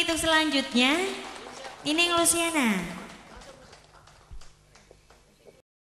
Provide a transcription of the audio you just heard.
hitung selanjutnya. ini Luciana.